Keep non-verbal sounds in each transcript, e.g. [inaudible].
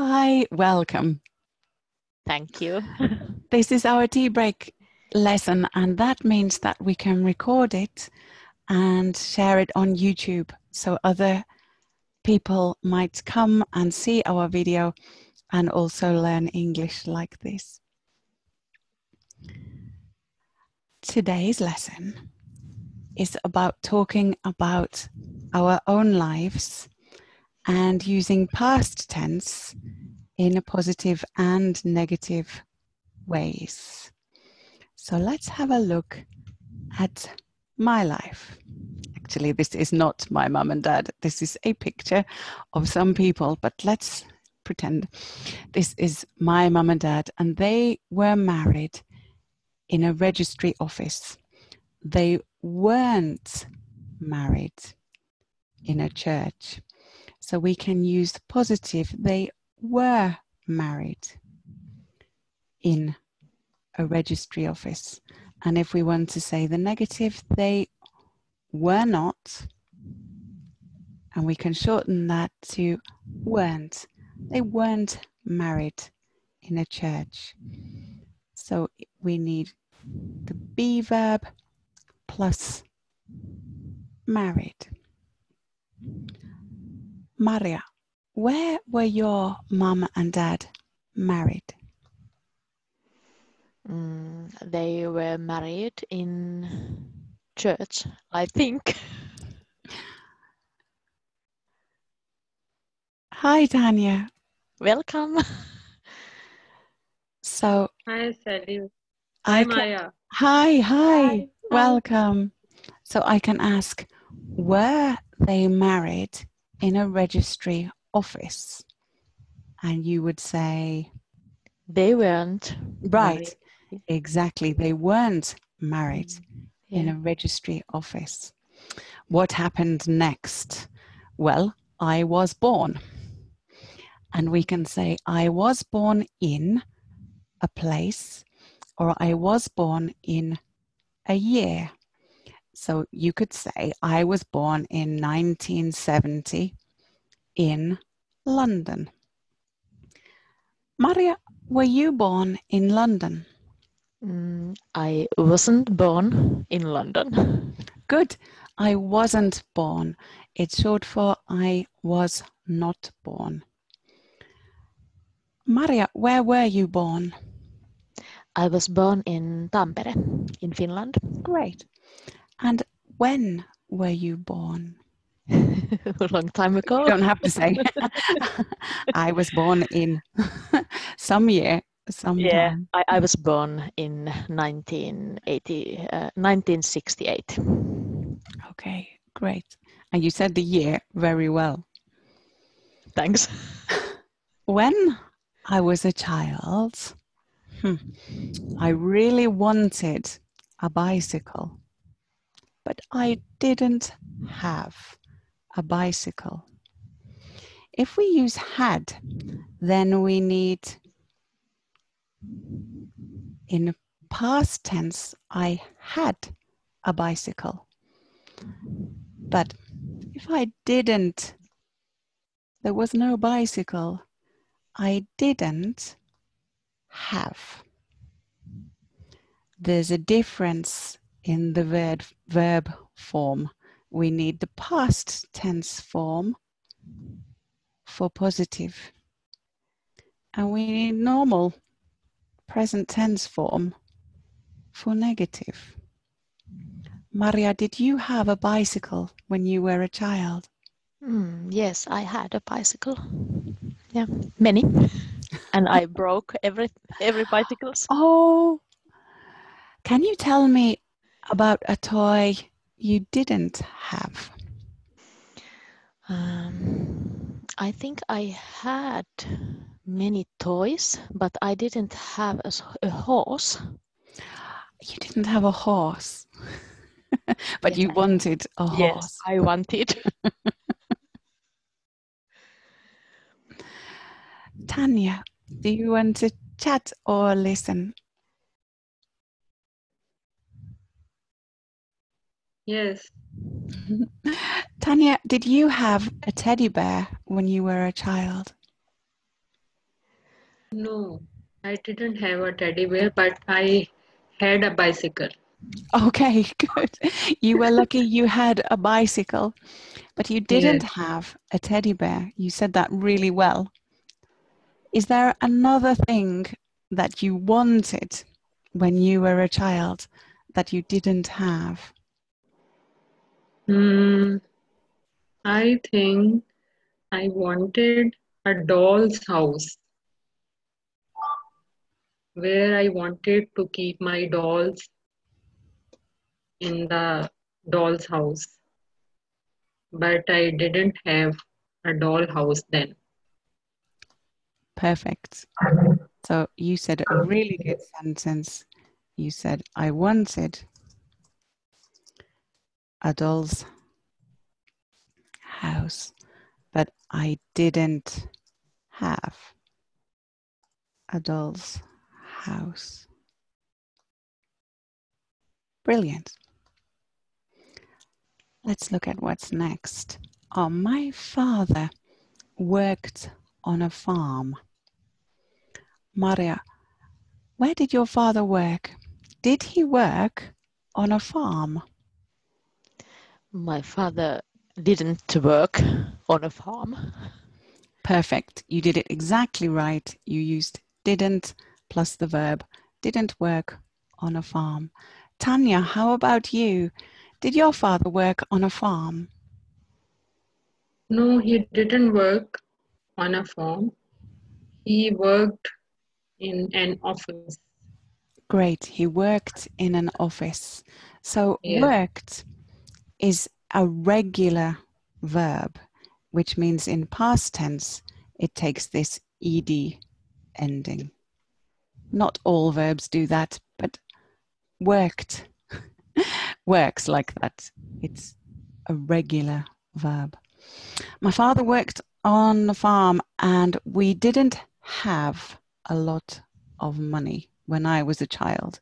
Hi, welcome. Thank you. [laughs] This is our tea break lesson, and that means that we can record it and share it on YouTube so other people might come and see our video and also learn English like this. Today's lesson is about talking about our own lives and using past tense in a positive and negative ways. So let's have a look at my life. Actually, this is not my mum and dad. This is a picture of some people, but let's pretend this is my mum and dad, and they were married in a registry office. They weren't married in a church. So we can use the positive. They were married in a registry office. And if we want to say the negative, they were not. And we can shorten that to weren't. They weren't married in a church. So we need the be verb plus married. Maria, where were your mum and dad married? Mm, they were married in church, I think. Hi, Tanya. Welcome. So, Hi, Sally. Hi, can, Maya. hi, hi, Hi. welcome. So I can ask, were they married in a registry office? And you would say, They weren't right, married. exactly, they weren't married in a registry office. What happened next? Well, I was born. And we can say, I was born in a place, or I was born in a year. So you could say, I was born in 1970 in London. Maria, were you born in London? Mm, I wasn't born in London. Good. I wasn't born. It's short for I was not born. Maria, where were you born? I was born in Tampere, in Finland, Great. And when were you born? [laughs] a long time ago. You don't have to say. [laughs] I was born in [laughs] some year, some Yeah. I, I was born in 1980, uh, 1968. Okay, great. And you said the year very well. Thanks. When I was a child, hmm, I really wanted a bicycle, but I didn't have a bicycle. If we use had, then we need in past tense, I had a bicycle. But if I didn't, there was no bicycle, I didn't have. There's a difference in the verb, verb form. We need the past tense form for positive. and we need normal present tense form for negative. Maria, did you have a bicycle when you were a child? Mm, yes, I had a bicycle. Yeah, many, and I [laughs] broke every every bicycles. Oh, can you tell me about a toy you didn't have? Um, I think I had many toys, but I didn't have a horse. You didn't have a horse, [laughs] but Yes, you wanted a Yes, horse. I wanted. [laughs] [laughs] Tanya, do you want to chat or listen? Yes. [laughs] Tanya, did you have a teddy bear when you were a child? No, I didn't have a teddy bear, but I had a bicycle. Okay, [laughs] good. You were lucky you had a bicycle, but you didn't have a teddy bear. You said that really well. Is there another thing that you wanted when you were a child that you didn't have? Hmm, I think I wanted a doll's house where I wanted to keep my dolls in the doll's house. But I didn't have a doll house then. Perfect. So you said a really good sentence. You said, I wanted a doll's house, but I didn't have a doll's house. Brilliant. Let's look at what's next. Oh, my father worked on a farm. Maria, where did your father work? Did he work on a farm? My father didn't work on a farm. Perfect. You did it exactly right. You used didn't plus the verb didn't work on a farm. Tanya, how about you? Did your father work on a farm? No, he didn't work on a farm. He worked in an office. Great. He worked in an office. So, Yes. worked is a regular verb, which means in past tense it takes this ed ending. Not all verbs do that, but worked [laughs] works like that. It's a regular verb. My father worked on the farm and we didn't have a lot of money when I was a child.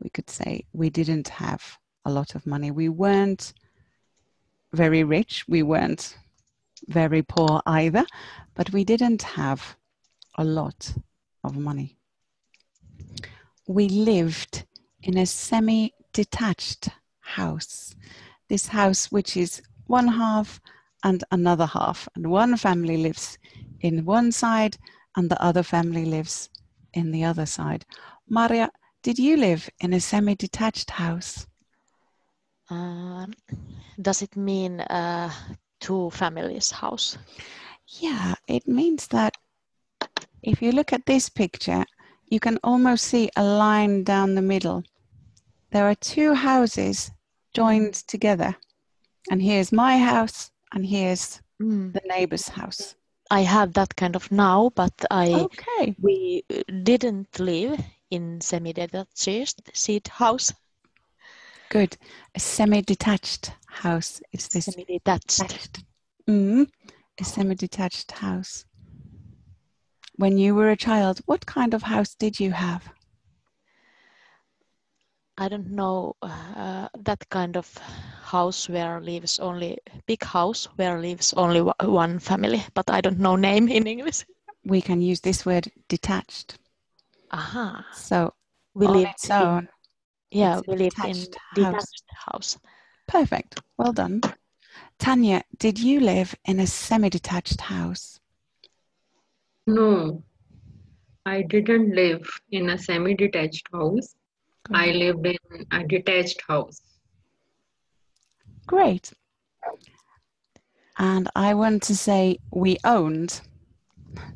We could say we didn't have a lot of money. We weren't very rich, we weren't very poor either, but we didn't have a lot of money. We lived in a semi detached house. This house, which is one half and another half, and one family lives in one side and the other family lives in the other side. Maria, did you live in a semi detached house? Um, does it mean uh, two families house? Yeah, it means that if you look at this picture, you can almost see a line down the middle. There are two houses joined together, and here's my house, and here's Mm, the neighbor's house. I have that kind of now, but I Okay, we didn't live in semi-detached seat house. Good. A semi detached house. is this Semi-detached. detached. Mm, a semi detached house. When you were a child, what kind of house did you have? I don't know uh, that kind of house where lives only big house where lives only one family, but I don't know name in English. We can use this word detached. Aha, So, we on lived its in, own, yeah, it's we lived in detached house. detached house. Perfect. Well done. Tanya, did you live in a semi detached house? No, I didn't live in a semi-detached house. I lived in a detached house. Great. And I want to say we owned,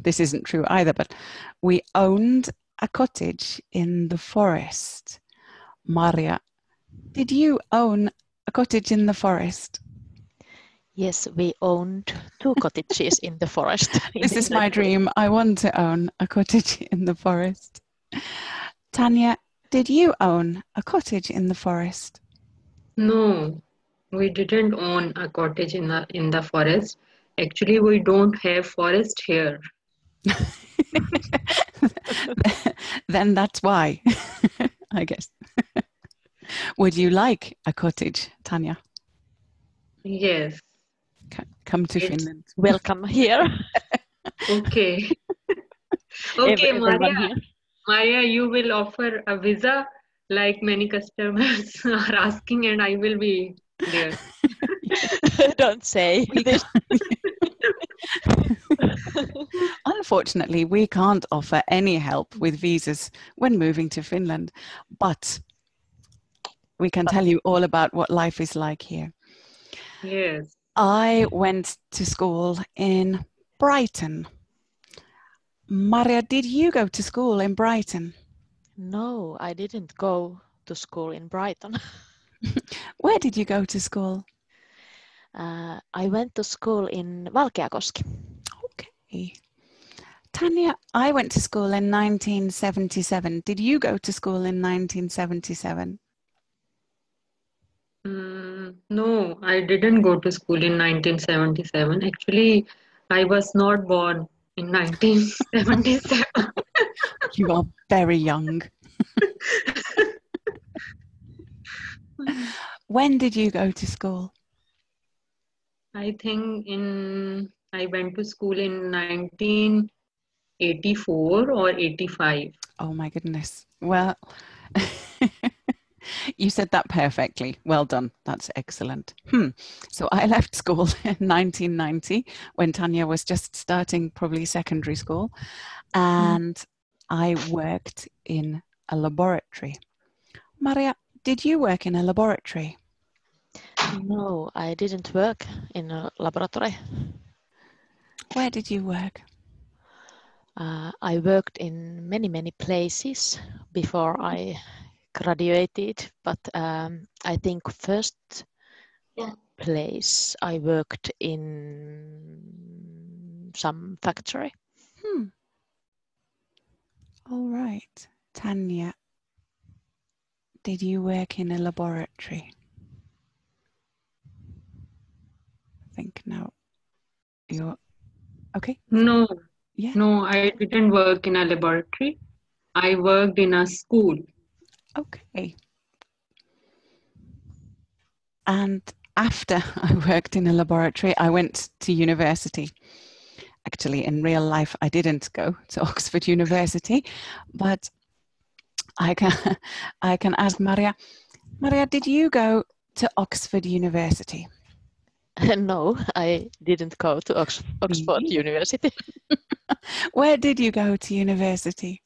this isn't true either, but we owned a cottage in the forest. Maria, did you own a cottage in the forest? Yes, we owned two cottages in the forest. [laughs] This is my dream. I want to own a cottage [laughs] in the forest. Tanya, did you own a cottage in the forest? No, we didn't own a cottage in the in the forest. Actually, we don't have forest here. [laughs] then that's why, I guess. Would you like a cottage, Tanya? Yes. C- Come to Finland. [laughs] Welcome here. Okay. [laughs] Okay, Maria. here. Maria, you will offer a visa like many customers [laughs] are asking, and I will be there. Don't say. Unfortunately, we can't offer any help with visas when moving to Finland, but we can tell you all about what life is like here. Yes. I went to school in Brighton. Maria, did you go to school in Brighton? No, I didn't go to school in Brighton. [laughs] Where did you go to school? Uh, I went to school in Valkeakoski. Okay. Tanya, I went to school in 1977. Did you go to school in 1977? Mm, no, I didn't go to school in 1977. Actually, I was not born in 1977. You are very young. when did you go to school? I think in I went to school in 1984 or 85. Oh my goodness. Well, [laughs] you said that perfectly. Well done. That's excellent. Hmm. So I left school [laughs] in 1990 when Tanya was just starting probably secondary school, and I worked in a laboratory. Maria, did you work in a laboratory? No, I didn't work in a laboratory. Where did you work? Uh, I worked in many, many places before I graduated, but um, I think first place I worked in some factory. Hmm. All right. Tanya, did you work in a laboratory? I think now you're okay. No, Yeah. no, I didn't work in a laboratory. I worked in a school. Okay. And after [laughs] I worked in a laboratory, I went to university. Actually, in real life, I didn't go to [laughs] Oxford University, but I can, [laughs] I can ask Maria. Maria, did you go to Oxford University? no, I didn't go to Oxford University. Where did you go to university?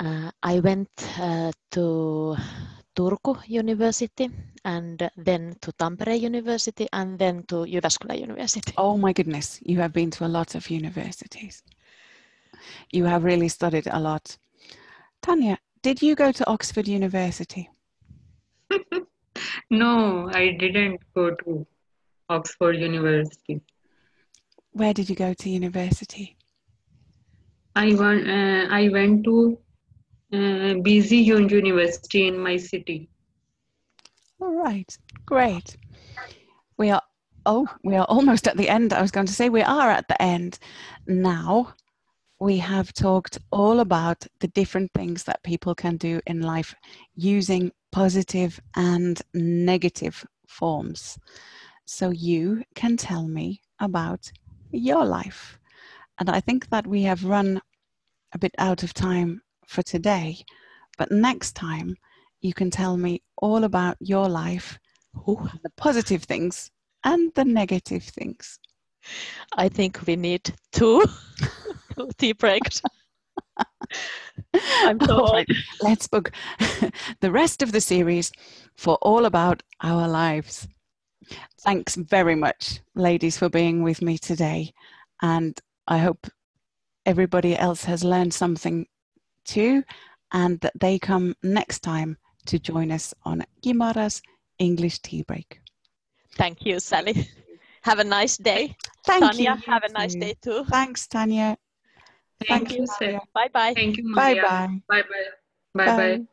Uh, I went uh, to Turku University and then to Tampere University and then to Jyväskylä University. Oh my goodness, you have been to a lot of universities. You have really studied a lot. Tanya, did you go to Oxford University? [laughs] No, I didn't go to Oxford University. Where did you go to university? I went, uh, I went to uh, BZ University in my city. All right, great. We are, oh, we are almost at the end. I was going to say we are at the end. Now we have talked all about the different things that people can do in life using positive and negative forms. So you can tell me about your life. And I think that we have run a bit out of time for today, but next time you can tell me all about your life, Ooh, the positive things and the negative things. I think we need two [laughs] tea breaks. I'm so right, let's book [laughs] the rest of the series for all about our lives. Thanks very much, ladies, for being with me today. And I hope everybody else has learned something too, and that they come next time to join us on Gimara's English Tea Break. Thank you, Sally. Have a nice day. Thank Tanya, you. have a nice day too. Thanks, Tanya. Thank, Thank you, you, sir. Maria. Bye bye. Thank you, Bye bye. Bye bye. Bye bye.